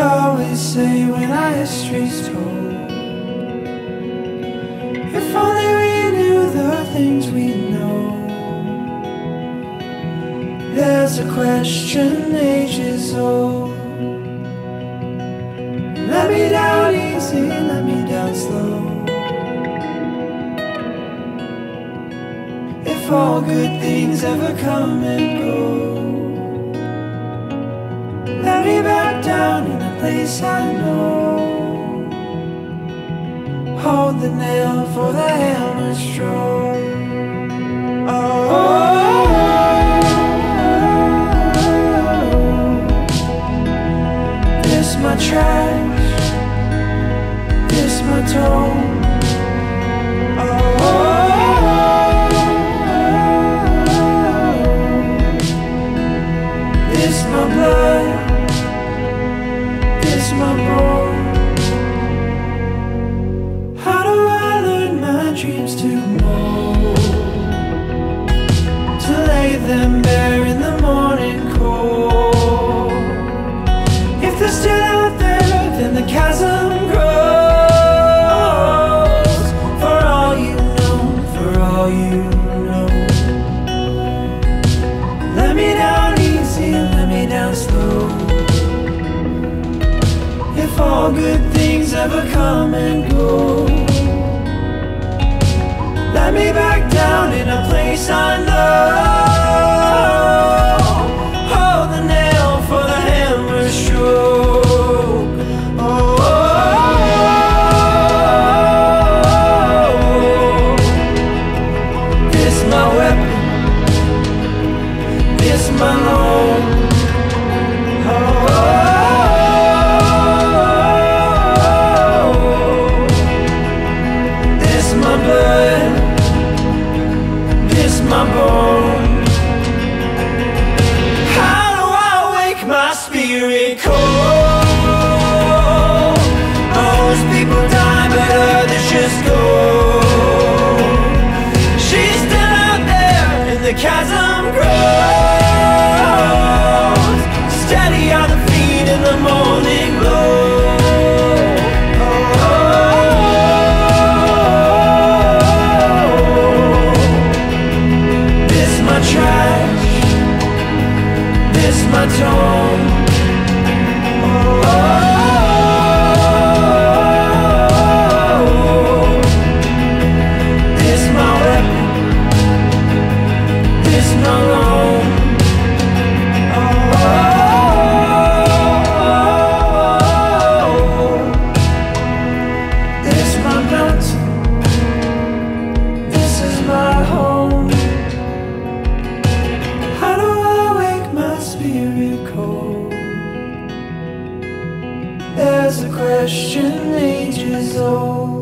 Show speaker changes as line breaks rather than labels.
always say when our history's told. If only we knew the things we know. There's a question ages old. Let me down easy, let me down slow. If all good things ever come and go. Place I know. Hold the nail for the hammer stroke. Oh, this my trash, this my tone. Them bare in the morning cold. If they're still out there, then the chasm grows. For all you know, for all you know. Let me down easy, let me down slow. If all good things ever come and go, let me back down in a place I chasm grows. Steady on the feet in the morning. question ages old